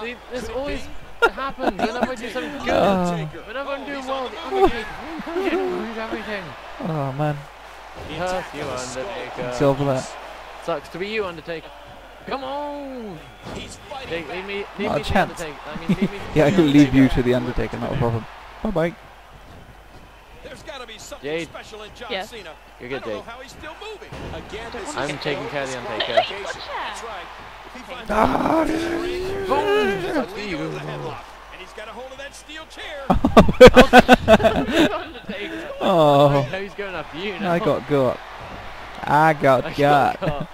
See, this always happens whenever I do something good. Oh, Whenever I'm doing well, the Undertaker ruins everything. oh man, Curse you, Undertaker. it's over that. Sucks to be you, Undertaker. Come on! Leave, leave me, leave Not me to the chance. Undertaker. I mean, leave me to Yeah, I the can leave you to the Undertaker, not a problem. Bye bye. There's got to be something Jade. special in John Yeah. Cena. You're I good, don't know Jade. how he's still moving. Again, this I'm taking care of the Undertaker. That's right. He finds out he's great, Boom! he Sucks to goes you. the headlock, And he's got a hold of that steel chair. Undertaker. oh, No, he's going after you now. I got got. I got I got. got.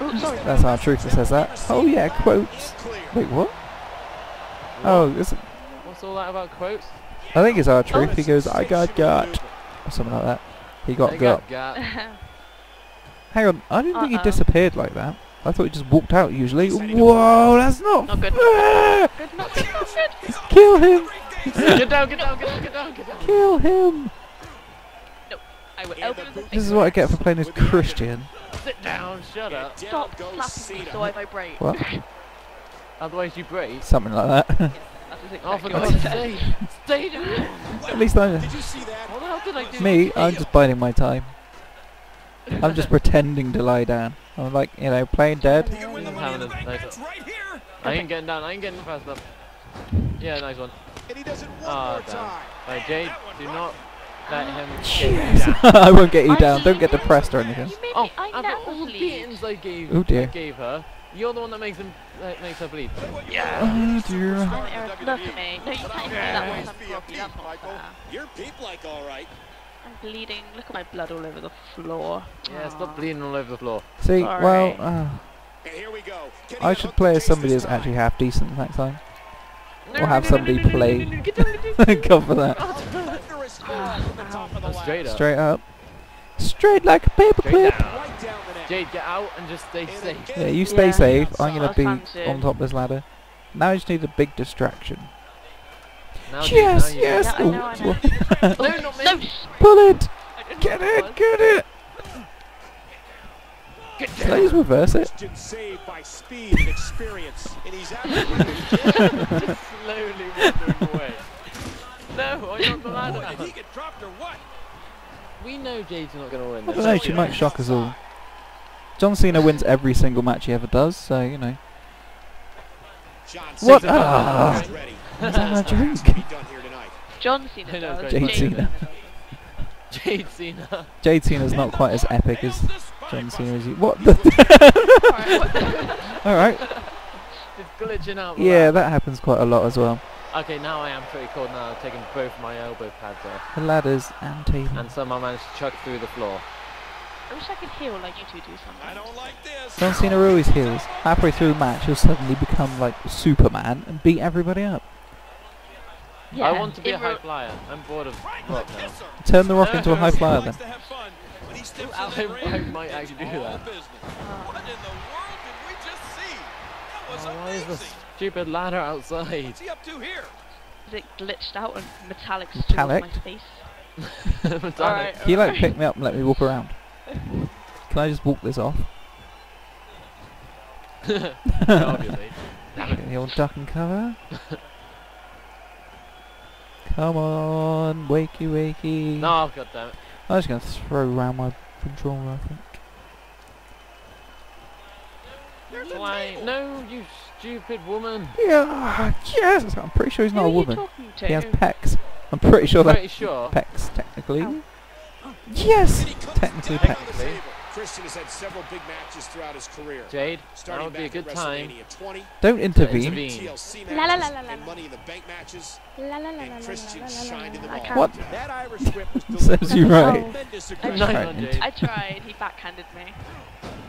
Oh. That's our truth that says that. Oh yeah, quotes. Wait, what? Oh, is it, What's all that about quotes? I think it's our truth. He goes, I got got, or something like that. He got I got. got. Hang on, I didn't think he disappeared like that. I thought he just walked out usually. Whoa, that's not Not good. fair! Good, not good, not good. Kill him! Get down, get down, get down, get down, get down. Kill him! No, I will open the This is what I get for playing as Christian. Sit down, shut up. Stop slapping me so I vibrate. What? Otherwise you break. Something like that. That's Oh, for exactly what God's I said. sake. Stay down. At least I... Did you see that? What the hell did I do? Me, I'm just biding my time. I'm just pretending to lie down. I'm like, you know, playing dead. He can win the money in the having a bank nice right. I ain't getting down, I ain't getting fast enough. Yeah, nice one. And he does it one Ah, more damn. time. Right, Jade, do not let him get you down. I won't get you down. Don't get depressed or anything. Oh, I after never all the bleed. beatings I gave, Oh, dear. I gave her, you're the one that makes him, that makes her bleed. Yeah. Oh dear. Oh, Eric, look at me. No, you can't do that once I'm groggy. That's not fair. You're peep like all right. I'm bleeding. Look at my blood all over the floor. Yeah, stop Aw. bleeding all over the floor. See, Sorry. well, uh, And here we go. I should play as somebody this who's actually half decent next time. No, Or have no, no, somebody no, play. down. Cover that. Thunderous move from the top of the Oh, straight up. Straight up. Straight like a paperclip. down. Right down the neck. Jade, get out and just stay safe. Yeah, you stay Yeah. safe. I'm gonna be on top of this ladder. Now I just need a big distraction. Now, Yes, now you- yes. Yeah, I know, I know. No. No, Pull it. Get it. Get it. Get Can I just reverse it? Saved by speed and experience. And he's just slowly wandering away. No, I got the ladder. Boy, did he get dropped or what? We know Jade's not going to win I this. don't know. She might shock us all. John Cena wins every single match he ever does, so you know. John What? Cena Ah. is ready. Is that my drink? To be done here tonight. John Cena I does. Jade Jade Cena. Jade Cena. Jade Cena's not quite as epic as John Cena is. What the? Alright, what the- All right. Just glitching out. Yeah, ladder. that happens quite a lot as well. Okay, now I am pretty cold now. I've taken both my elbow pads off. The ladders and table. And somehow managed to chuck through the floor. I wish I could heal like you two do I don't like this. John Cena always heals. Halfway through the match, he'll suddenly become like Superman and beat everybody up. Yeah, I want to be a high flyer. I'm bored of Right, rock now. Turn the Rock into a high flyer then. to fun, but he steps I- in the I might actually do that. business. What in the world did we just see? That was Oh, why is this amazing. Stupid ladder outside? What's he up to here? Is it glitched out and metallic Metallic? my face? Metallic. Alright, Can you like alright. pick me up and let me walk around? Can I just walk this off? Obviously. Get the old duck and cover. Come on, wakey wakey. No, god damn it. I'm just gonna throw around my controller, I think. There's a Why? No, you stupid woman. Yeah, yes. I'm pretty sure he's Who not are a you woman. talking to? He has pecs. I'm pretty sure Pretty that's sure. pecs, technically. Ow. Yes, And technically pecs. Christian has had several big matches throughout his career. Jade, that would be a good time. 20, Don't intervene. intervene. La la la la la. Money in the Bank matches. La la la la la Christian shined in. What? That Irish whip was Serves you right. Oh. tremendous I tried. I tried. He backhanded me.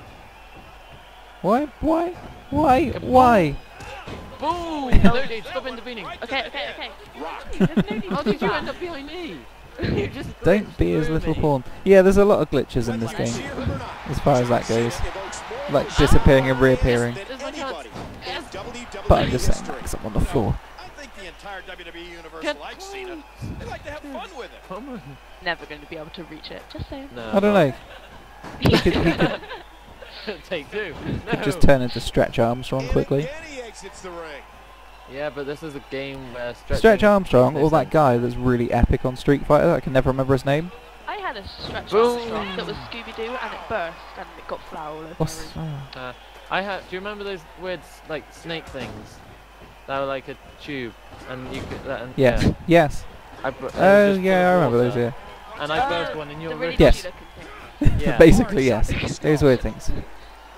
Why? Why? Why? Come. Why? Boom! No, Jade, stop intervening. Okay, okay, okay. Rock. There's no need How oh, did you end up behind me? You just Don't be his little me. pawn. Yeah, there's a lot of glitches in this Whether you see game, it or not, as far as that goes. Cena evokes more Like disappearing and reappearing. than There's my anybody Yes. in WWE But I'm just saying history. that 'cause I'm on the floor. I think the entire WWE universe likes Cena. They like to have fun with it. Never going to be able to reach it. Just saying. No. I don't know. He could, he could, Take two. No. could just turn into Stretch Armstrong And quickly. again he exits the ring. Yeah, but this is a game where stretching Stretch Armstrong, or that guy that's really epic on Street Fighter. I can never remember his name. I had a stretch Boom. Armstrong that was Scooby Doo and it burst and it got flour all over my What's room. Uh, I have. Do you remember those weird like snake things? That were like a tube, and you could. That, and, Yes, Yeah, yes. I bu- Oh yeah, I of remember those. Yeah, And I Oh, burst one in your the really room. Yes. Dodgy looking thing. Yeah. basically yes. Those weird things.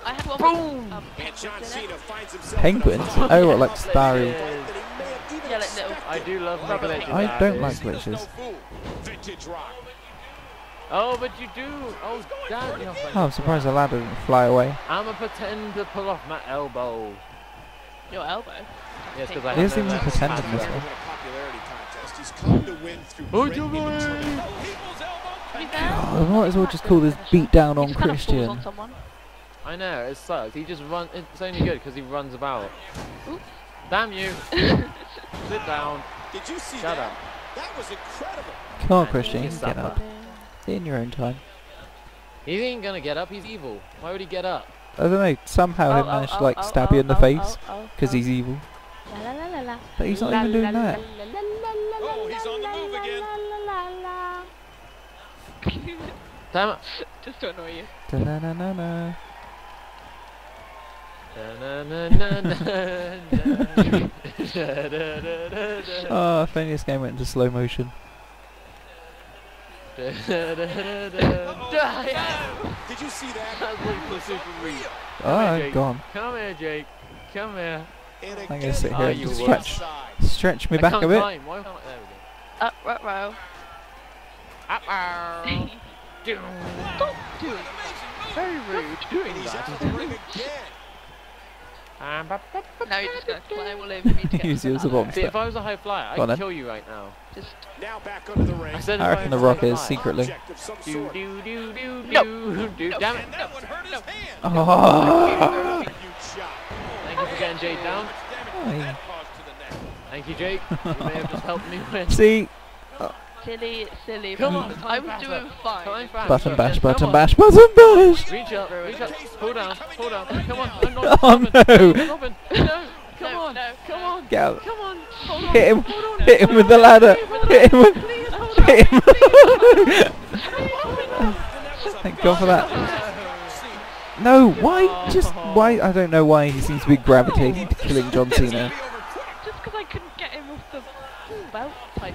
I had one Boom. um, And John penguins Cena finds himself Penguins? a Oh, what, like Yes. starry? that he may have even Yeah, like little- I do love my Rubber glitches. I don't like Cena's no glitches. rock. Oh, but you do. Oh, damn. Oh, I'm surprised the ladder didn't fly away. I'ma pretend to pull off my elbow. Your elbow. Yes, because I He have doesn't no even left pretend hand in this left. one. In popularity contest, he's come to win through Great Joey! determination. To be fair, Oh, I might as well just call this beat down on just kind of Christian. on. I know, it sucks. He just runs. It's only good because he runs about. Oops. Damn you! Sit down. Did you see Shut that? up. That was incredible. Come on, Christian, you get suffer. up. In your own time. He ain't gonna get up. He's evil. Why would he get up? I don't know. Somehow Oh, he oh, managed to oh, like oh, stab oh, you in the oh, face oh, oh, because oh. he's evil. La, la, la, la, la. But he's not La, even la, doing la, that. la, la, la, la, Oh, he's on the la, move la, again. la, la, la. Damn it! Just to annoy you. Da-na-na-na-na. Oh, if only this game went into slow motion. Did you see that? That's like the super read. Oh, Jake. gone. Come here, Jake. Come here. I'm gonna again, sit Oh, here and just stretch, stretch me I back can't a bit. climb. Why can't I? There we go. Up, right, row. Up, ow. Doom. Stop doing Very rude. Doing And he's that. out of the ring again. Um, Now you're just going to climb all over me to get Use to you a bomb. See, if I was a high flyer, I'd then. kill you right now. Just Now back under the ring. I said I if reckon was The Rock is secretly. Object of some Do do do do No. do do. No. Damn it! That one hurt his hand. Oh, Thank you for getting Jake down. Oh, yeah. That caused to the neck. Thank you, Jake. You may have just helped me win. see, silly, silly. Come on, I was faster. doing fine. Climb fast. button bash, button bash, button bash. Reach up, reach up. Pull down, pull down. Come on. I'm not Oh stopping. no! I'm. No. Come No, on. no, Come on. Get out. Come on. Hold on. Hit him! Hold on. Hit him with the ladder! Hit him with, Please hold on. hit him! Thank God for that. No, why? Just why? I don't know why he seems to be gravitating to killing John Cena. Just because I couldn't get him off the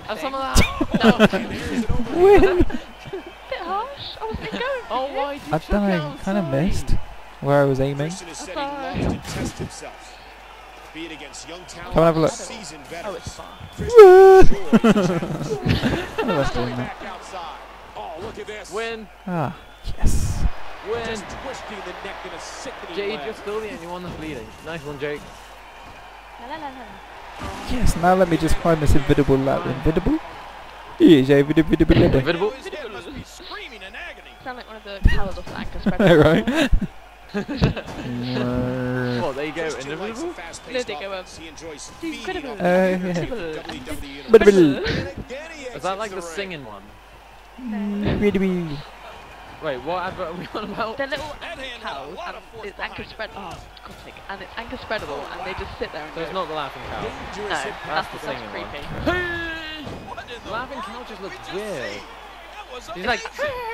belt Have some of that. Win! Bit harsh. I wasn't going Oh, why did I chuck don't it know, kind of missed where I was aiming. Christian has said he loves to test himself. Be it against young talent, Come and have a look. Oh, it's veterans. far. Christian enjoys the. I was doing that. Oh, look at this. Win. Ah, yes. Win. Just twisting the neck in a sickening Jade, way. you're still the only one that's bleeding. Nice one, Jake. La, la, la, la. Yes, now let me just climb this invisible ladder. Invisible? Yes, invisible ladder. Invisible. His head must be screaming in agony. Sound like one of the cows off the anchor right? Well, there you go. Christian a Invisible. fast-paced There they go, offense. He enjoys feeding Incredible. off Uh, yeah. of Incredible. WWE Invisible. Universe. And again he Is that like the exits ring. singing one? Invisible. Wait, what advert are we on about? They're little That hand cows and it's anchor behind spread. Oh, God's sake. And it's anchor spreadable and they just sit there and So go. it's not the laughing cow. No, impact. that's, the that's singing creepy. What The laughing cow just looks weird. He's like,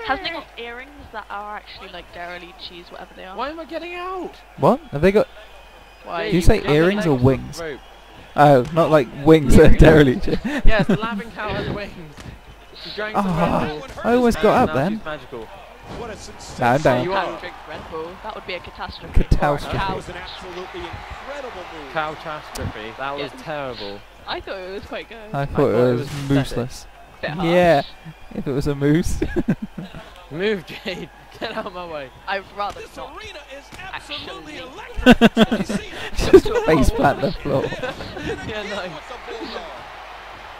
Hasn't it got earrings that are actually like dairy cheese, whatever they are? why am I getting out? What? Have they got... Why? Did you say earrings or wings? rope. Oh, not like wings that are dairy. Yes, the laughing cow has wings. She drank some Ah, I almost got up then. Magical. What a sensation. Nah, I'm down. You are. drink Red Bull. That would be a catastrophe. Catastrophe. That was an absolutely incredible move. Catastrophe. That was Yeah. terrible. I thought it was quite good. I thought thought it it was was mooseless. Bit. Yeah, if it was a moose. Move, Jade. Get out of my way. I'd rather This not. arena is absolutely electric. Just face plant the floor. yeah, nice. What's a bulldog?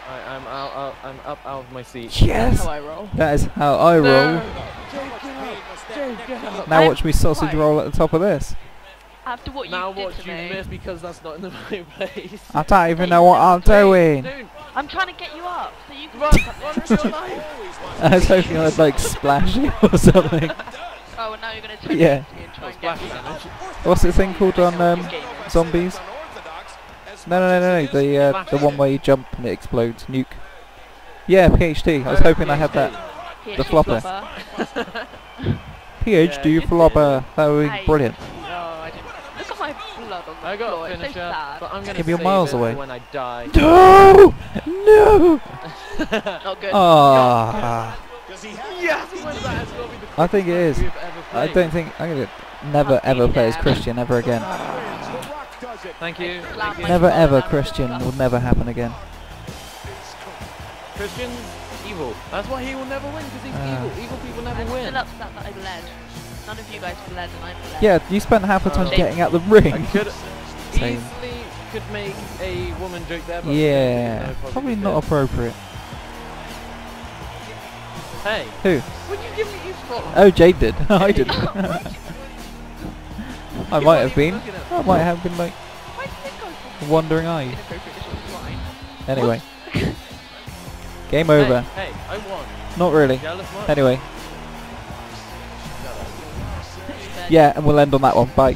Right, I'm out, out. I'm up out of my seat. That's Yes! how I roll. That is how I roll. No. How Now watch me sausage fine. roll at the top of this. After what Now you did watch to you me, miss because that's not in the right place. I don't even know what I'm doing. I'm trying to get you up so you can. run, run for your life. Always wants I was hoping I'd like splash you or something. Oh, and now you're gonna turn Yeah. and try and get splash me damage. up. What's this thing called on um, zombies? No, no, no, no, no. The uh, the one where you jump and it explodes. Nuke. Yeah, PhD. I was hoping I had that. PhD. The PhD flopper. PhD you did flopper. That would be Hey. brilliant. Oh, I didn't. Look at my blood on the I got floor. a It's so sad. but I'm gonna Give me save miles it away. when I die. No! No! Not good. Ah. Does he have Yes, when that has got to be the I think it is. quickest we've ever I don't think I'm gonna never ever play as Christian ever again. wins? The Rock does it. Thank you. Thank you. Never ever Christian was will never happen again. Christian's evil. That's why he will never win because he's Ah. evil. Evil people never I'm win. still upset that I led. None of you guys led and I led. Yeah, you spent half the time Oh. getting out the I ring. could easily could make a woman joke there, but Yeah, no, probably did. not appropriate. Hey, Who? would you give me you spot? Oh, Jade did. I didn't. I might have been. even looking at I might have been like Why did it go from wandering eye. inappropriate to fine? Anyway, game over. Hey, hey, I won. Not really. Jealous? Anyway, yeah, and we'll end on that one. Bye.